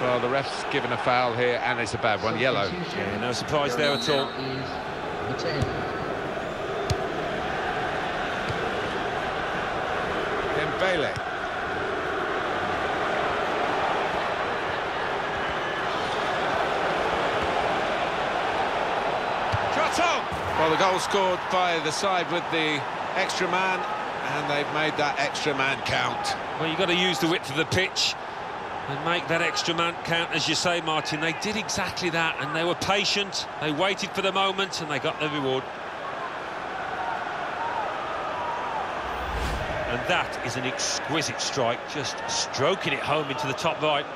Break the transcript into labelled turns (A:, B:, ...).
A: Well, the ref's given a foul here, and it's a bad one, yellow.
B: Yeah, no surprise there at all.
A: Dembele. Shot on! Well, the goal scored by the side with the extra man, and they've made that extra man count.
B: Well, you've got to use the width of the pitch and make that extra man count, as you say, Martin. They did exactly that, and they were patient. They waited for the moment, and they got the reward. And that is an exquisite strike, just stroking it home into the top right.